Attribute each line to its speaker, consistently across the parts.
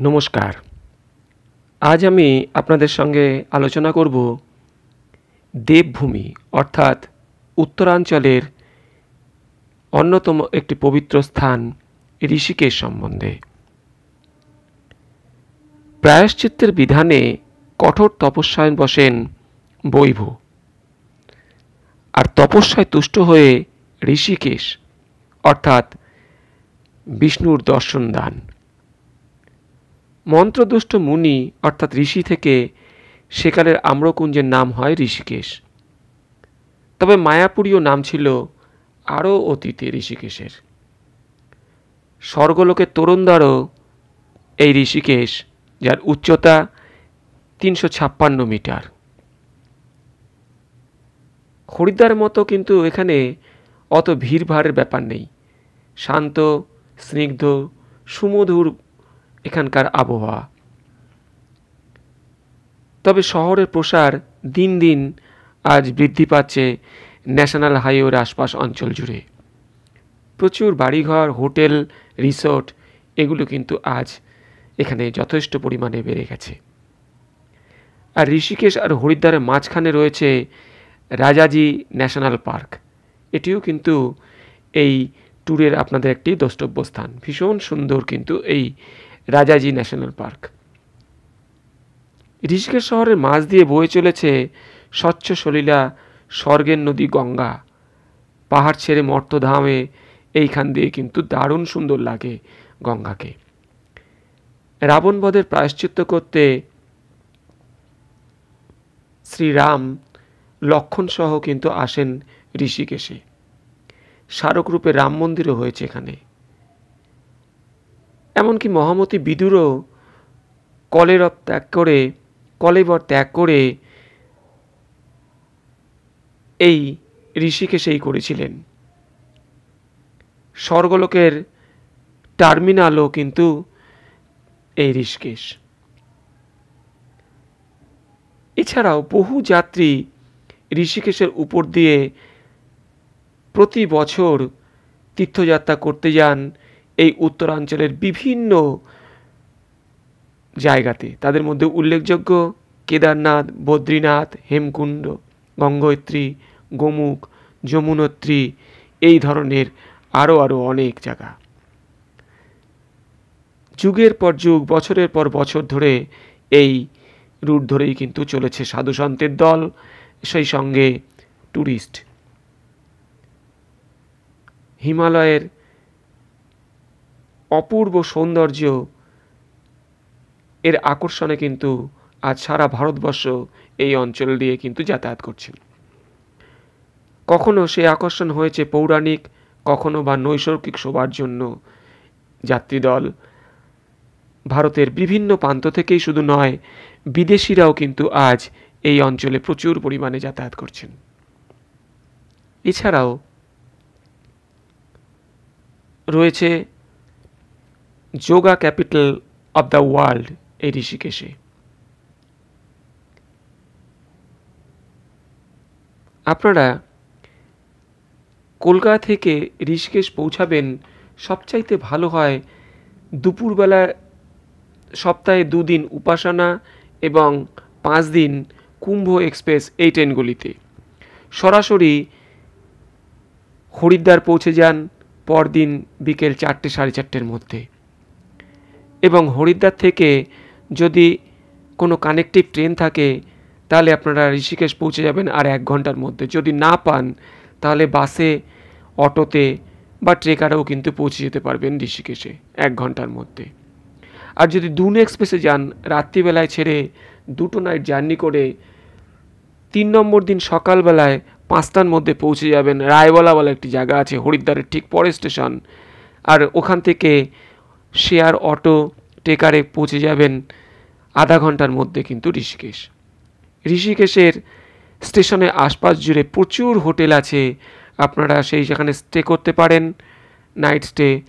Speaker 1: নমস্কার। আজ আমি আপনাদের সঙ্গে আলোচনা করব দেবভূমি, অর্থাৎ উত্তরাঞ্চলের অন্যতম একটি পবিত্র স্থান ঋষিকেশ সম্বন্ধে। প্রায়শ্চিত্তের বিধানে কঠোর তপস্যায় বসেন বৈভ। আর তপস্যায় তুষ্ট হয়ে ঋষিকেশ, অর্থাৎ বিষ্ণুর দর্শন দান মন্ত্রদুষ্ট মুনি, অর্থাৎ ঋষি থেকে সেকালের আম্রকুঞ্জের নাম হয় ঋষিকেশ। তবে মায়াপুরীয় নাম ছিল আরও অতীতে ঋষিকেশের। স্বর্গলোকের তরুণদারও এই ঋষিকেশ, যার উচ্চতা তিনশো ছাপ্পান্ন মিটার। হরিদ্বার মতো কিন্তু এখানে অত ভিড়ভাড়ের ব্যাপার নেই। শান্ত, স্নিগ্ধ, সুমধুর এখানকার আবহাওয়া। তবে শহরের প্রসার দিন দিন আজ বৃদ্ধি পাচ্ছে ন্যাশনাল হাইওয়ের আশপাশ অঞ্চল জুড়ে। প্রচুর বাড়িঘর, হোটেল, রিসোর্ট, এগুলো কিন্তু আজ এখানে যথেষ্ট পরিমাণে বেড়ে গেছে। আর ঋষিকেশ আর হরিদ্বারের মাঝখানে রয়েছে রাজাজি ন্যাশনাল পার্ক। এটিও কিন্তু এই ট্যুরের আপনাদের একটি দ্রষ্টব্য স্থান ভীষণ সুন্দর কিন্তু এই রাজাজি ন্যাশনাল পার্ক। ঋষিকেশ শহরের মাঝ দিয়ে বয়ে চলেছে স্বচ্ছ সলীলা স্বর্গের নদী গঙ্গা। পাহাড় ছেড়ে মর্তধামে এইখান দিয়ে কিন্তু দারুণ সুন্দর লাগে গঙ্গাকে। রাবণবধের প্রায়শ্চিত্ত করতে শ্রীরাম লক্ষণ সহ কিন্তু আসেন ঋষিকেশে। স্মারকরূপে রাম মন্দিরও হয়েছে এখানে। এমনকি মহামতি বিদুরও কলের ত্যাগ করে কলেবর ত্যাগ করে এই ঋষিকেশেই করেছিলেন। স্বর্গলোকের টার্মিনালও কিন্তু এই ঋষিকেশ। এছাড়াও বহু যাত্রী ঋষিকেশের উপর দিয়ে প্রতি বছর তীর্থযাত্রা করতে যান এই উত্তরাঞ্চলের বিভিন্ন জায়গাতে, তাদের মধ্যে উল্লেখযোগ্য কেদারনাথ, বদ্রীনাথ, হেমকুণ্ড, গঙ্গোত্রী, গোমুখ, যমুনোত্রী, এই ধরনের আরও আরও অনেক জায়গা। যুগের পর যুগ, বছরের পর বছর ধরে এই রুট ধরেই কিন্তু চলেছে সাধু সন্তের দল, সেই সঙ্গে ট্যুরিস্ট হিমালয়ের অপূর্ব সৌন্দর্য। এর আকর্ষণে কিন্তু আজ সারা ভারতবর্ষ এই অঞ্চল দিয়ে কিন্তু যাতায়াত করছেন কখনো সে আকর্ষণ হয়েছে পৌরাণিক, কখনো বা নৈসর্গিক শোভার জন্য। যাত্রীদল ভারতের বিভিন্ন প্রান্ত থেকেই শুধু নয়, বিদেশিরাও কিন্তু আজ এই অঞ্চলে প্রচুর পরিমাণে যাতায়াত করছেন। এছাড়াও রয়েছে yoga capital of the world, এই ঋষিকেশে। আপনারা কলকাতা থেকে ঋষিকেশ পৌঁছাবেন, সবচাইতে ভালো হয় দুপুরবেলা সপ্তাহে দুদিন উপাসনা এবং পাঁচ দিন কুম্ভ এক্সপ্রেস এই ট্রেনগুলিতে। সরাসরি হরিদ্বার পৌঁছে যান, পরদিন বিকেল চারটে, সাড়ে চারটের মধ্যে। এবং হরিদ্বার থেকে যদি কোনো কানেকটিভ ট্রেন থাকে, তাহলে আপনারা ঋষিকেশ পৌঁছে যাবেন আর এক ঘণ্টার মধ্যে। যদি না পান, তাহলে বাসে, অটোতে বা ট্রেকারেও কিন্তু পৌঁছে যেতে পারবেন ঋষিকেশে এক ঘণ্টার মধ্যে। আর যদি দুন এক্সপ্রেসে যান, রাত্রিবেলায় ছেড়ে দুটো নাইট জার্নি করে তিন নম্বর দিন সকালবেলায় পাঁচটার মধ্যে পৌঁছে যাবেন। রায়বলা বলে একটি জায়গা আছে, হরিদ্বারের ঠিক পরে স্টেশন আর ওখান থেকে শেয়ার অটো টেকারে পৌঁছে যাবেন আধা ঘণ্টার মধ্যে কিন্তু ঋষিকেশ। ঋষিকেশের স্টেশনের আশপাশ জুড়ে প্রচুর হোটেল আছে। আপনারা সেই সেখানে স্টে করতে পারেন নাইট স্টে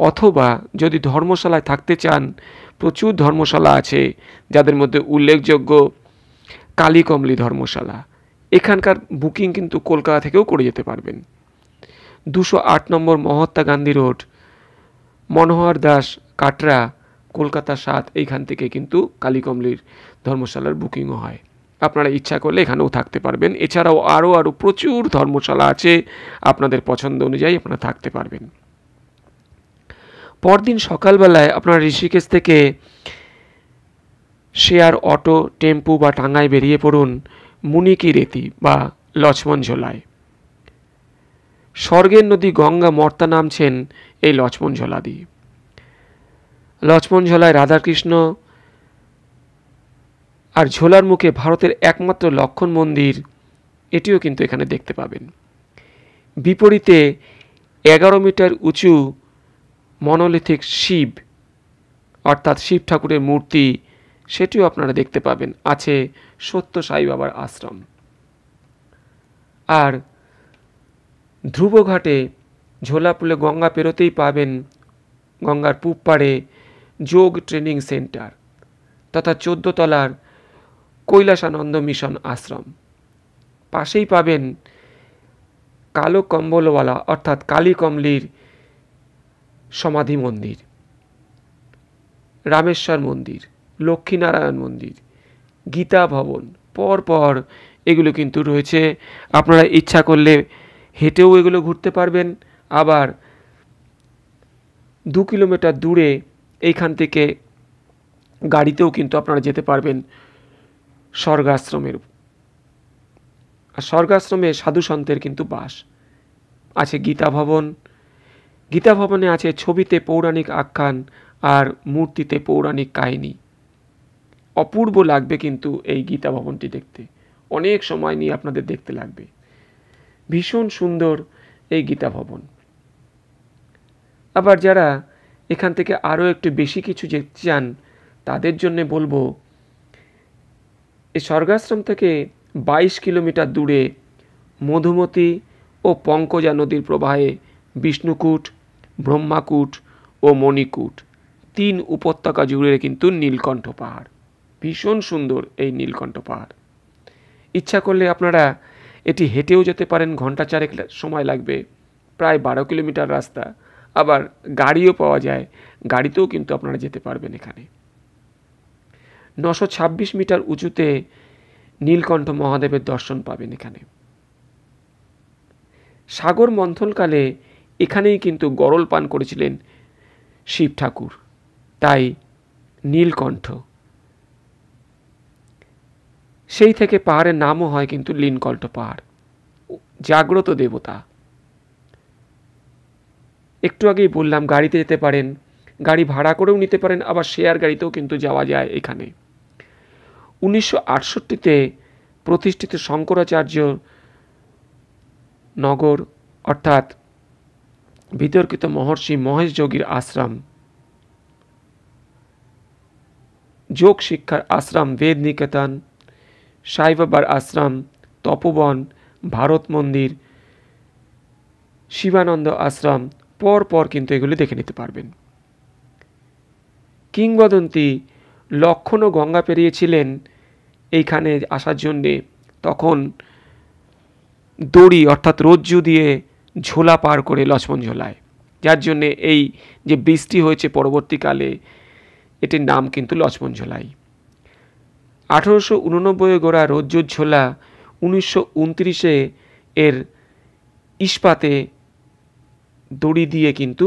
Speaker 1: অথবা যদি ধর্মশালায় থাকতে চান, প্রচুর ধর্মশালা আছে, যাদের মধ্যে উল্লেখযোগ্য কালীকমলি ধর্মশালা। এখানকার বুকিং কিন্তু কলকাতা থেকেও করে যেতে পারবেন। দুশো আট নম্বর মহাত্মা গান্ধী রোড মনোহর দাস, কাটরা, কলকাতা সাত, এইখান থেকে কিন্তু কালীকমলির ধর্মশালার বুকিংও হয়। আপনারা ইচ্ছা করলে এখানেও থাকতে পারবেন। এছাড়াও আরও আরও প্রচুর ধর্মশালা আছে আপনাদের পছন্দ অনুযায়ী আপনারা থাকতে পারবেন। পরদিন সকালবেলায় আপনারা ঋষিকেশ থেকে শেয়ার অটো, টেম্পু বা টাঙ্গায় বেরিয়ে পড়ুন মুনিকি রেতি বা লক্ষ্মণ ঝোলায়। স্বর্গের নদী গঙ্গা মর্তা নামছেন এই লক্ষ্মণ ঝোলা দিয়ে লক্ষ্মণ ঝোলায় রাধাকৃষ্ণ আর ঝোলার মুখে ভারতের একমাত্র লক্ষণ মন্দির, এটিও কিন্তু এখানে দেখতে পাবেন। বিপরীতে এগারো মিটার উঁচু মনোলিথিক শিব, অর্থাৎ শিব ঠাকুরের মূর্তি, সেটিও আপনারা দেখতে পাবেন। আছে সত্য সাই বাবার আশ্রম। আর ধ্রুবঘাটে ঝোলাপুলে গঙ্গা পেরোতেই পাবেন গঙ্গার পূব যোগ ট্রেনিং সেন্টার তথা চোদ্দতলার কৈলাসানন্দ মিশন আশ্রম। পাশেই পাবেন কালো কম্বলওয়ালা অর্থাৎ কালী কমলির সমাধি মন্দির, রামেশ্বর মন্দির, লক্ষ্মীনারায়ণ মন্দির, গীতা ভবন পর পর এগুলো কিন্তু রয়েছে। আপনারা ইচ্ছা করলে হেঁটেও এগুলো ঘুরতে পারবেন। আবার দু কিলোমিটার দূরে এইখান থেকে গাড়িতেও কিন্তু আপনারা যেতে পারবেন স্বর্গাশ্রমের আর স্বর্গাশ্রমে সাধু সন্তের কিন্তু বাস। আছে গীতা ভবন। গীতা ভবনে আছে ছবিতে পৌরাণিক আখ্যান আর মূর্তিতে পৌরাণিক কাহিনী। অপূর্ব লাগবে কিন্তু এই গীতা ভবনটি দেখতে। অনেক সময় নিয়ে আপনাদের দেখতে লাগবে। ভীষণ সুন্দর এই গীতা ভবন আবার যারা এখান থেকে আরও একটু বেশি কিছু যেতে চান, তাদের জন্য বলব এই স্বর্গাশ্রম থেকে বাইশ কিলোমিটার দূরে মধুমতি ও পঙ্কজা নদীর প্রবাহে বিষ্ণুকূট, ব্রহ্মাকূট ও মণিকূট, তিন উপত্যকা জুড়ে কিন্তু নীলকণ্ঠ পাহাড়। ভীষণ সুন্দর এই নীলকণ্ঠ পাহাড়। ইচ্ছা করলে আপনারা এটি হেঁটেও যেতে পারেন ঘণ্টা চারেক সময় লাগবে, প্রায় বারো কিলোমিটার রাস্তা। আবার গাড়িও পাওয়া যায়, গাড়িতেও কিন্তু আপনারা যেতে পারবেন এখানে। নশো ছাব্বিশ মিটার উঁচুতে নীলকণ্ঠ মহাদেবের দর্শন পাবেন এখানে। সাগর মন্থনকালে এখানেই কিন্তু গরল পান করেছিলেন শিব ঠাকুর, তাই নীলকণ্ঠ। সেই থেকে পাহাড়ের নামও হয় কিন্তু লীনকণ্ঠ পাহাড়। জাগ্রত দেবতা। একটু আগেই বললাম, গাড়িতে যেতে পারেন, গাড়ি ভাড়া করেও নিতে পারেন, আবার শেয়ার গাড়িতেও কিন্তু যাওয়া যায় এখানে। উনিশশো আটষট্টিতে প্রতিষ্ঠিত শঙ্করাচার্য নগর, অর্থাৎ বিতর্কিত মহর্ষি মহেশ যোগীর আশ্রম, যোগ শিক্ষার আশ্রম বেদ নিকেতন সাইবাবার আশ্রম তপবন, ভারত মন্দির, শিবানন্দ আশ্রম পর পর কিন্তু এগুলি দেখে নিতে পারবেন। কিংবদন্তি লক্ষণও গঙ্গা পেরিয়েছিলেন এইখানে আসার জন্যে, তখন দড়ি অর্থাৎ রজ্জু দিয়ে ঝোলা পার করে লক্ষ্মণ ঝোলায়। যার জন্যে এই যে বৃষ্টি হয়েছে পরবর্তীকালে, এটির নাম কিন্তু লক্ষ্মণ ঝোলাই। আঠেরোশো উননব্বই গোড়া রজ্জুর ঝোলা, উনিশশো উনত্রিশে এর ইস্পাতে দড়ি দিয়ে কিন্তু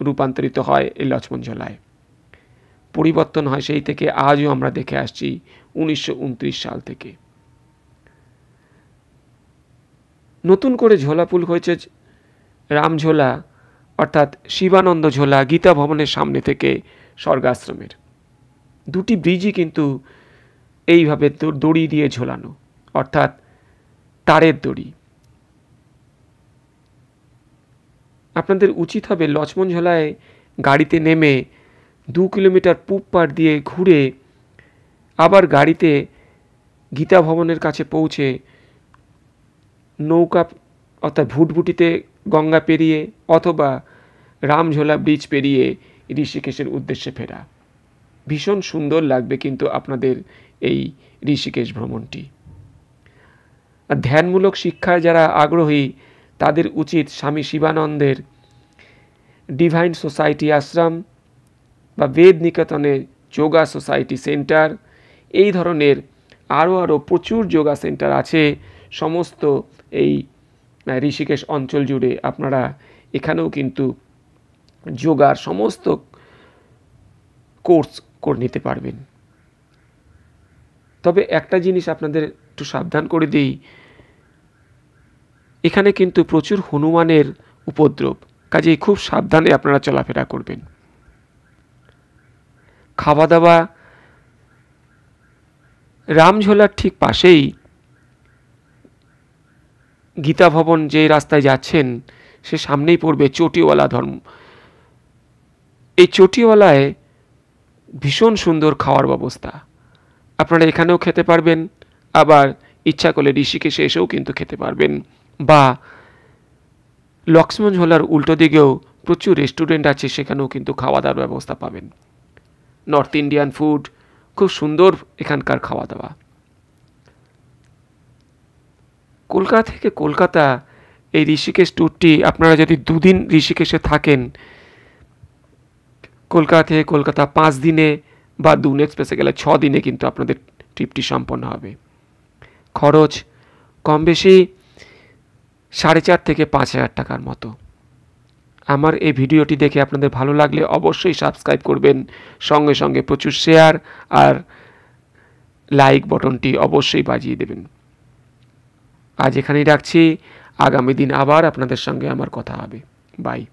Speaker 1: রূপান্তরিত হয় এই লক্ষ্মণ ঝোলায়। পরিবর্তন হয় সেই থেকে, আজও আমরা দেখে আসছি উনিশশো উনত্রিশ সাল থেকে। নতুন করে ঝোলাপুল হয়েছে রামঝোলা অর্থাৎ শিবানন্দ ঝোলা, গীতা ভবনের সামনে থেকে স্বর্গাশ্রমের। দুটি ব্রিজই কিন্তু এইভাবে দড়ি দিয়ে ঝোলানো, অর্থাৎ তারের দড়ি। আপনাদের উচিত হবে লক্ষ্মণ ঝোলায় গাড়িতে নেমে দু কিলোমিটার পূব পার দিয়ে ঘুরে আবার গাড়িতে গীতা ভবনের কাছে পৌঁছে নৌকা, অর্থাৎ ভুটভুটিতে গঙ্গা পেরিয়ে অথবা রামঝোলা ব্রিজ পেরিয়ে ঋষিকেশের উদ্দেশ্যে ফেরা। ভীষণ সুন্দর লাগবে কিন্তু আপনাদের এই ঋষিকেশ ভ্রমণটি। ধ্যানমূলক শিক্ষায় যারা আগ্রহী, তাদের উচিত স্বামী শিবানন্দের ডিভাইন সোসাইটি আশ্রম বা বেদ নিকেতনে যোগা সোসাইটি সেন্টার। এই ধরনের আরও আরও প্রচুর যোগা সেন্টার আছে। সমস্ত এই ঋষিকেশ অঞ্চল জুড়ে আপনারা এখানেও কিন্তু যোগার সমস্ত কোর্স করে নিতে পারবেন। তবে একটা জিনিস আপনাদের একটু সাবধান করে দিই। এখানে কিন্তু প্রচুর হনুমানের উপদ্রব, কাজেই খুব সাবধানে আপনারা চলাফেরা করবেন। খাওয়া দাওয়া রামঝোলার ঠিক পাশেই গীতা ভবন যে রাস্তায় যাচ্ছেন, সে সামনেই পড়বে চটিওয়ালা ধর্ম। এই চটিওয়ালায় ভীষণ সুন্দর খাওয়ার ব্যবস্থা। আপনারা এখানেও খেতে পারবেন, আবার ইচ্ছা করলে ঋষিকেশে এসেও কিন্তু খেতে পারবেন। বা লক্ষ্মণ ঝোলার উল্টো দিকেও প্রচুর রেস্টুরেন্ট আছে, সেখানেও কিন্তু খাওয়া দাওয়ার ব্যবস্থা পাবেন। নর্থ ইন্ডিয়ান ফুড, খুব সুন্দর এখানকার খাওয়া দাওয়া কলকাতা থেকে কলকাতা এই ঋষিকেশ ট্যুরটি আপনারা যদি দুদিন ঋষিকেশে থাকেন, কলকাতা থেকে কলকাতা পাঁচ দিনে বা দুন এক্সপ্রেসে গেলে ছ দিনে কিন্তু আপনাদের ট্রিপটি সম্পন্ন হবে। খরচ কম বেশি সাড়ে চার থেকে পাঁচ হাজার টাকার মতো। আমার এই ভিডিওটি দেখে আপনাদের ভালো লাগলে অবশ্যই সাবস্ক্রাইব করবেন। সঙ্গে সঙ্গে প্রচুর শেয়ার আর লাইক বটনটি অবশ্যই বাজিয়ে দেবেন। আজ এখানেই রাখছি। আগামী দিন আবার আপনাদের সঙ্গে আমার কথা হবে। বাই।